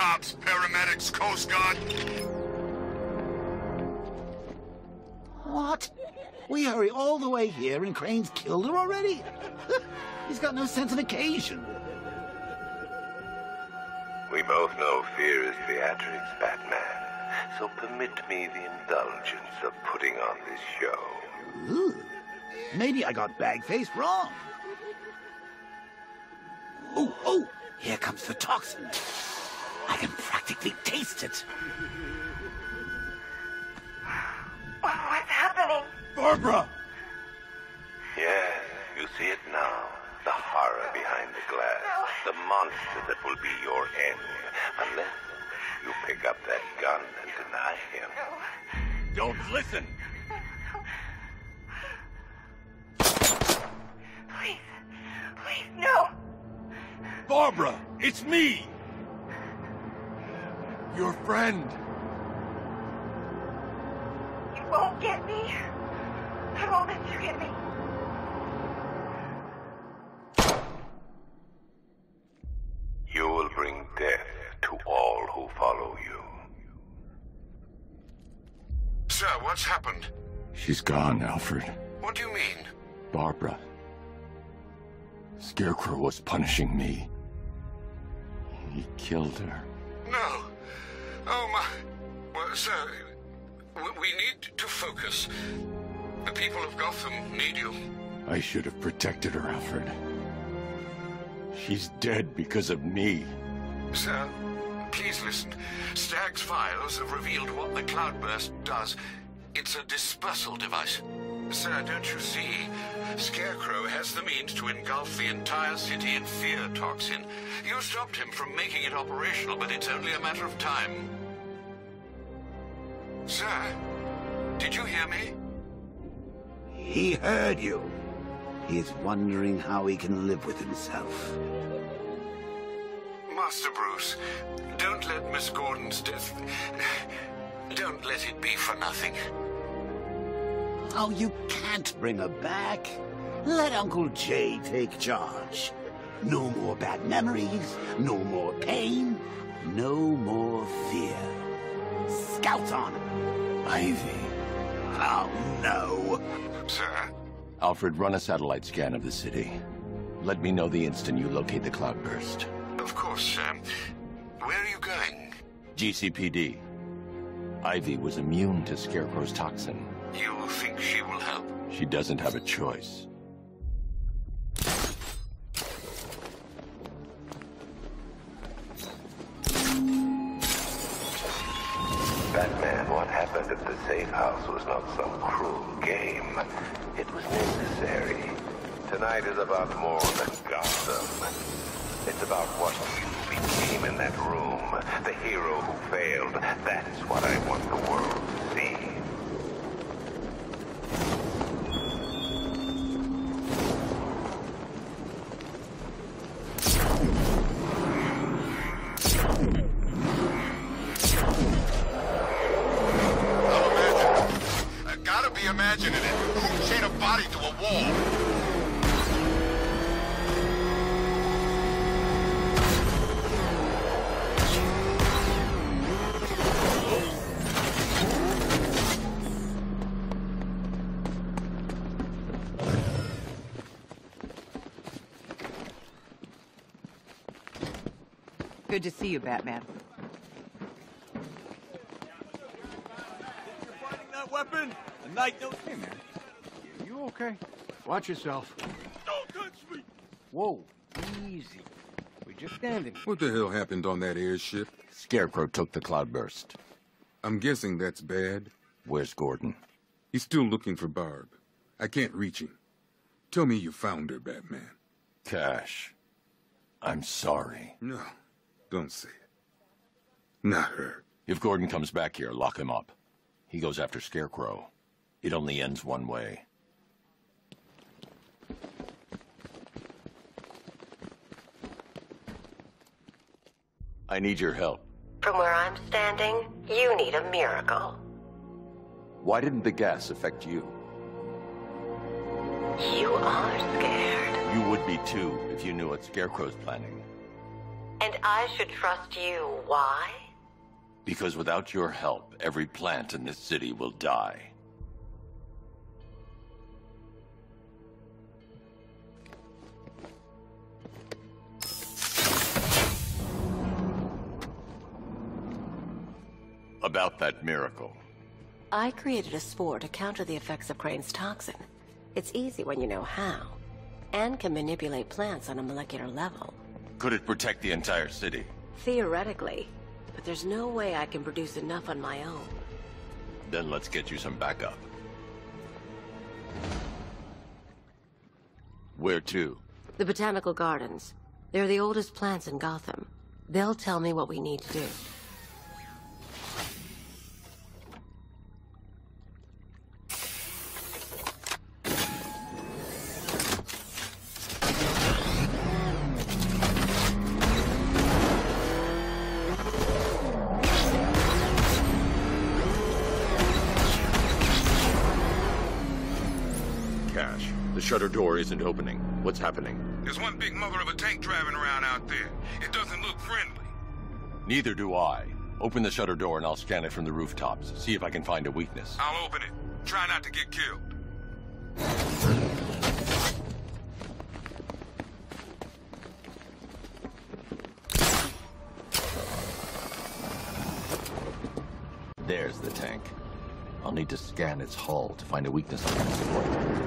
Cops, paramedics, Coast Guard. What? We hurry all the way here and Crane's killed her already? He's got no sense of occasion. We both know fear is theatrics, Batman. So permit me the indulgence of putting on this show. Ooh. Maybe I got Bagface wrong. Oh, oh, here comes the toxin. I can practically taste it. What's happening? Barbara! Yes, you see it now. The horror behind the glass. The monster that will be your end. Unless you pick up that gun and deny him. No. Don't listen! Please, please, no! Barbara, it's me! Your friend. You won't get me. I won't let you get me. You will bring death to all who follow you. Sir, what's happened? She's gone, Alfred. What do you mean? Barbara. Scarecrow was punishing me. He killed her. No. Oh, my. Well, sir, we need to focus. The people of Gotham need you. I should have protected her, Alfred. She's dead because of me. Sir, please listen. Stagg's files have revealed what the cloudburst does. It's a dispersal device. Sir, don't you see? Scarecrow has the means to engulf the entire city in fear toxin. You stopped him from making it operational, but it's only a matter of time. Sir, did you hear me? He heard you. He's wondering how he can live with himself. Master Bruce, don't let Miss Gordon's death... Don't let it be for nothing. Oh, you can't bring her back. Let Uncle Jay take charge. No more bad memories, no more pain, no more fear. Scout on him. Ivy. Oh, no. Sir, Alfred, run a satellite scan of the city. Let me know the instant you locate the cloudburst. of course, sir. Where are you going? GCPD. Ivy was immune to Scarecrow's toxin. You think she will help? She doesn't have a choice. Batman, what happened at the safe house was not some cruel game. It was necessary. Tonight is about more than Gotham. It's about what you became in that room. The hero who failed. That's what I want the world to see. Good to see you, Batman. Finding that weapon? A night no... Hey, man. You okay? Watch yourself. Don't touch me! Whoa, easy. We're just standing. What the hell happened on that airship? Scarecrow took the cloudburst. I'm guessing that's bad. Where's Gordon? He's still looking for Barb. I can't reach him. Tell me you found her, Batman. Cash. I'm sorry. No, don't say it. Not her. If Gordon comes back here, lock him up. He goes after Scarecrow. It only ends one way. I need your help. From where I'm standing, you need a miracle. Why didn't the gas affect you? You are scared. You would be too if you knew what Scarecrow's planning. And I should trust you. Why? Because without your help, every plant in this city will die. About that miracle. I created a spore to counter the effects of Crane's toxin. It's easy when you know how, and can manipulate plants on a molecular level. Could it protect the entire city? Theoretically, but there's no way I can produce enough on my own. Then let's get you some backup. Where to? The Botanical Gardens. They're the oldest plants in Gotham. They'll tell me what we need to do. The shutter door isn't opening. What's happening? There's one big mother of a tank driving around out there. It doesn't look friendly. Neither do I. Open the shutter door and I'll scan it from the rooftops. See if I can find a weakness. I'll open it. Try not to get killed. There's the tank. I'll need to scan its hull to find a weakness I can exploit.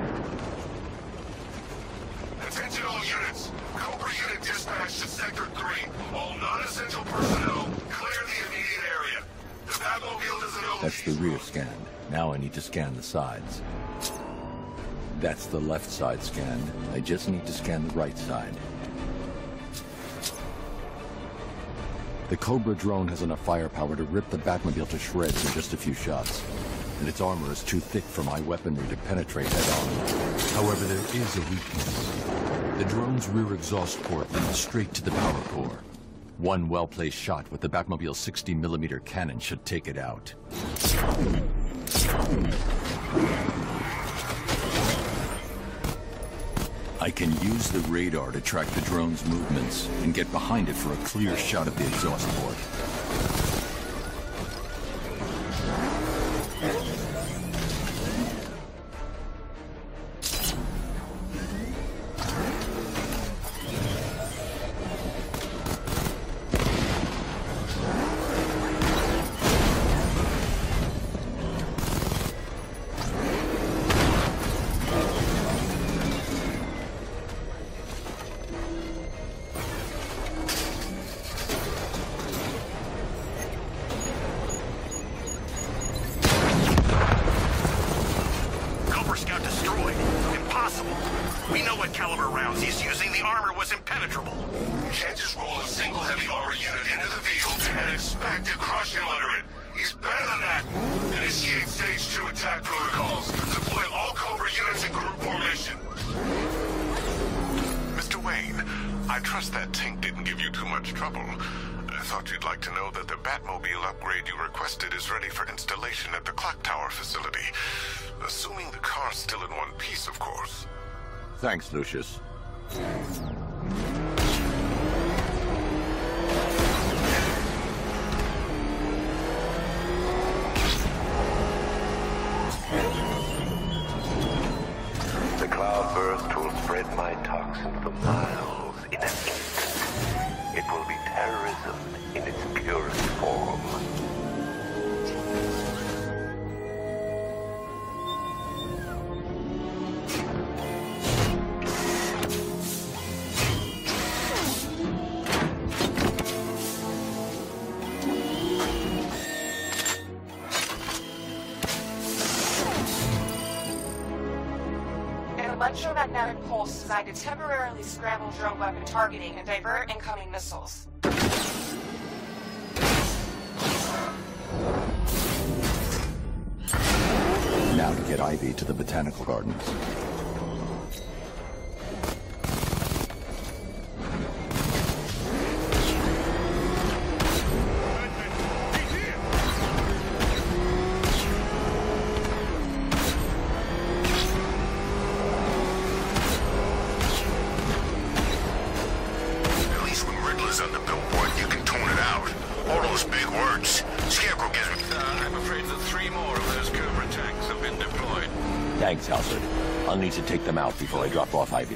To Sector 3. All non-essential personnel, clear the immediate area. The Batmobile doesn't know... That's the rear scan. Now I need to scan the sides. That's the left side scanned. I just need to scan the right side. The Cobra drone has enough firepower to rip the Batmobile to shreds in just a few shots. And its armor is too thick for my weaponry to penetrate head-on. However, there is a weakness. The drone's rear exhaust port leads straight to the power core. One well-placed shot with the Batmobile's 60mm cannon should take it out. I can use the radar to track the drone's movements and get behind it for a clear shot of the exhaust port. I trust that tank didn't give you too much trouble. I thought you'd like to know that the Batmobile upgrade you requested is ready for installation at the clock tower facility. Assuming the car's still in one piece, of course. Thanks, Lucius. Designed to temporarily scramble drone weapon targeting and divert incoming missiles. Now to get Ivy to the Botanical Gardens. Take them out before I drop off Ivy.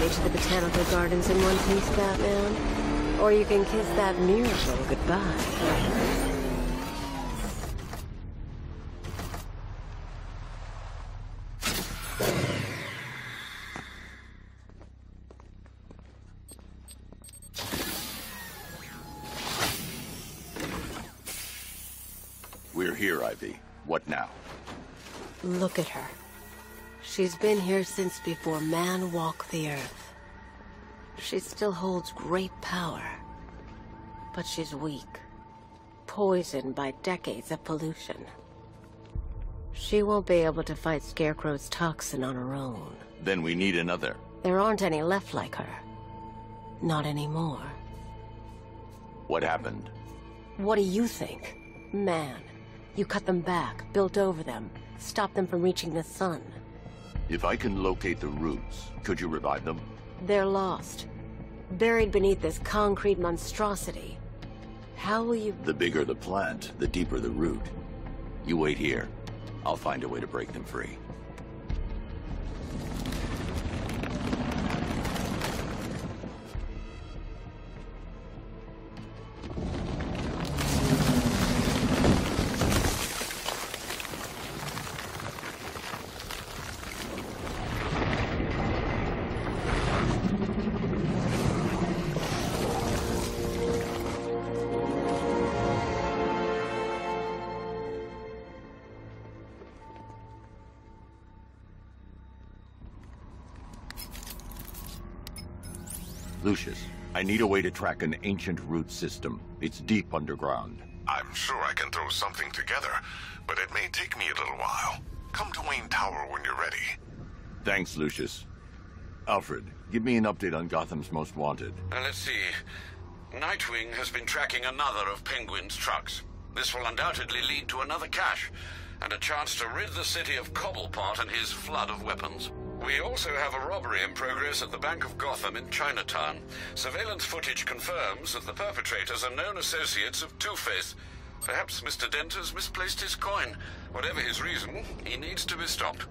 Me to the botanical gardens in one piece, Batman. Or you can kiss that miracle goodbye. We're here, Ivy. What now? Look at her. She's been here since before man walked the earth. She still holds great power. But she's weak. Poisoned by decades of pollution. She won't be able to fight Scarecrow's toxin on her own. Then we need another. There aren't any left like her. Not anymore. What happened? What do you think? Man, you cut them back, built over them, stopped them from reaching the sun. If I can locate the roots, could you revive them? They're lost. Buried beneath this concrete monstrosity. How will you... The bigger the plant, the deeper the root. You wait here. I'll find a way to break them free. I need a way to track an ancient root system. It's deep underground. I'm sure I can throw something together, but it may take me a little while. Come to Wayne Tower when you're ready. Thanks, Lucius. Alfred, give me an update on Gotham's Most Wanted. Uh, let's see. Nightwing has been tracking another of Penguin's trucks. This will undoubtedly lead to another cache, and a chance to rid the city of Cobblepot and his flood of weapons. We also have a robbery in progress at the Bank of Gotham in Chinatown. Surveillance footage confirms that the perpetrators are known associates of Two-Face. Perhaps Mr. Dent has misplaced his coin. Whatever his reason, he needs to be stopped.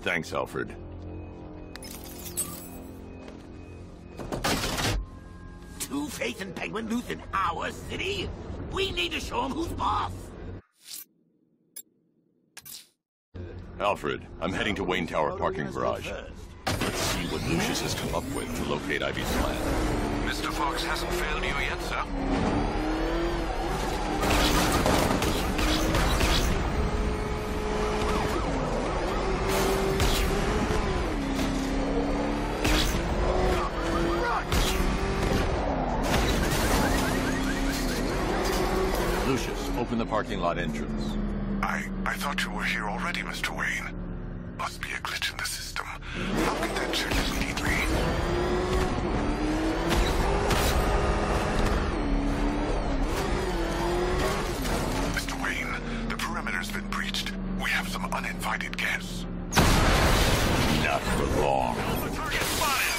Thanks, Alfred. Two-Face and Penguin loose in our city? We need to show them who's boss. Alfred, I'm heading to Wayne Tower parking garage. Let's see what Lucius has come up with to locate Ivy's plan. Mr. Fox hasn't failed you yet, sir? Lucius, open the parking lot entrance. I, I thought you were here already, Mr. Wayne. Must be a glitch in the system. How can that check immediately? Mr. Wayne, the perimeter's been breached. We have some uninvited guests. Not for long.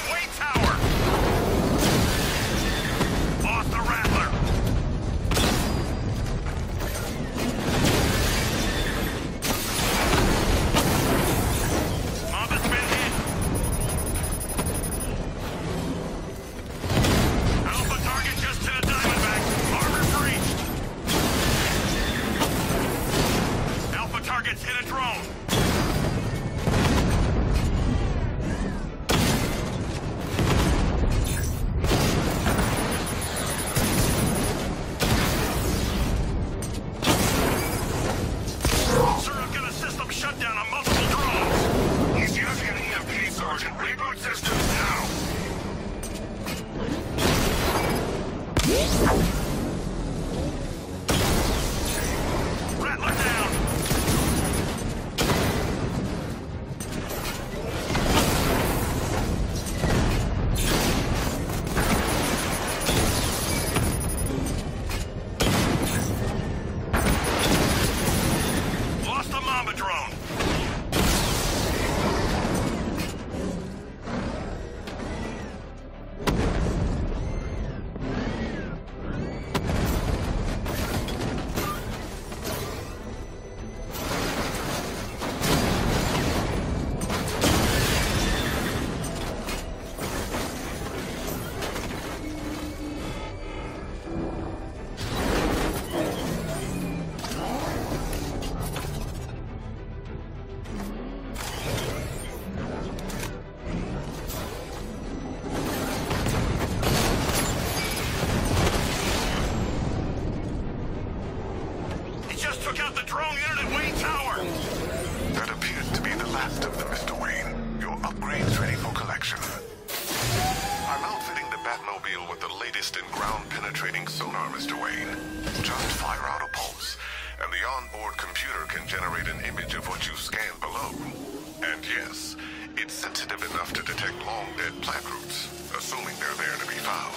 Yes, it's sensitive enough to detect long-dead plant roots, assuming they're there to be found.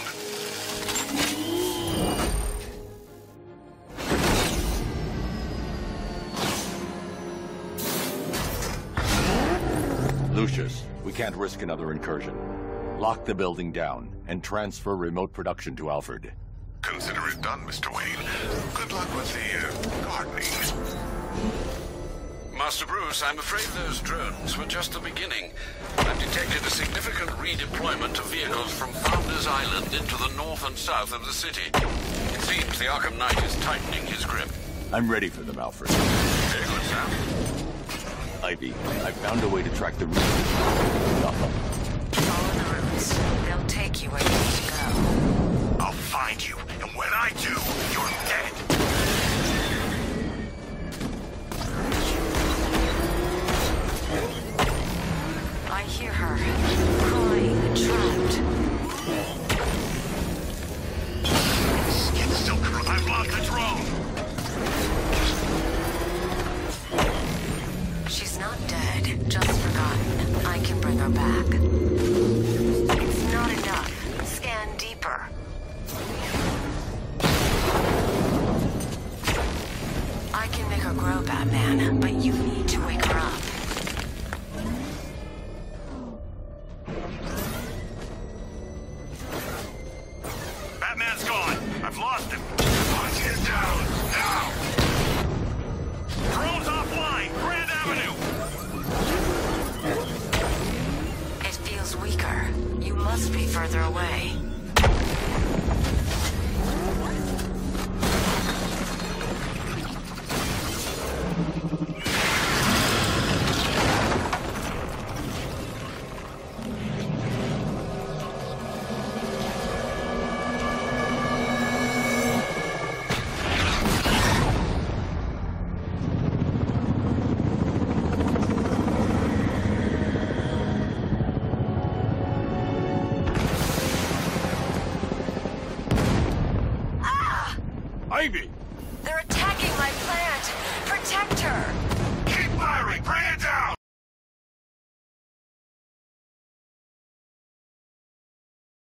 Lucius, we can't risk another incursion. Lock the building down and transfer remote production to Alfred. Consider it done, Mr. Wayne. Good luck with the uh, gardening. Master Bruce, I'm afraid those drones were just the beginning. I've detected a significant redeployment of vehicles from Founders Island into the north and south of the city. It seems the Arkham Knight is tightening his grip. I'm ready for them, Alfred. Very good, sir. Ivy, I found a way to track the root. Gotham. Follow the roots. They'll take you where you need to go. I'll find you, and when I do, you're dead! Her. Crying, trapped. It's still cr- I've lost the drone! She's not dead, just forgotten. I can bring her back.